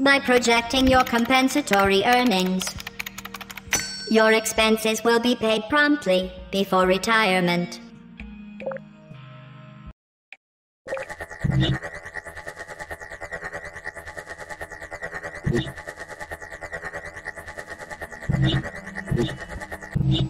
by projecting your compensatory earnings. Your expenses will be paid promptly before retirement.